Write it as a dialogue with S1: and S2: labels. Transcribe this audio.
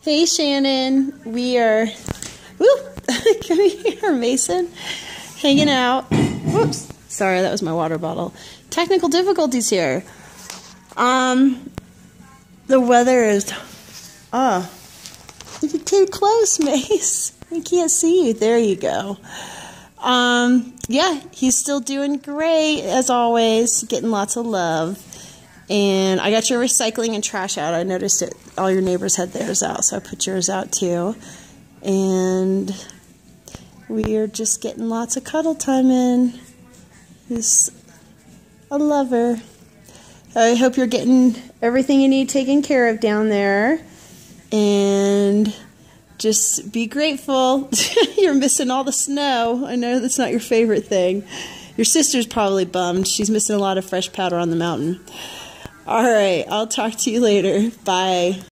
S1: Hey Shannon, we are, woo, come here Mason, hanging out. Whoops, sorry, that was my water bottle. Technical difficulties here. Um, the weather is, ah, oh, you're too close, Mace. We can't see you. There you go. Um, yeah, he's still doing great as always, getting lots of love. And I got your recycling and trash out. I noticed it. All your neighbors had theirs out, so I put yours out too. And we are just getting lots of cuddle time in. He's a lover. I hope you're getting everything you need taken care of down there. And just be grateful. you're missing all the snow. I know that's not your favorite thing. Your sister's probably bummed. She's missing a lot of fresh powder on the mountain. All right, I'll talk to you later. Bye.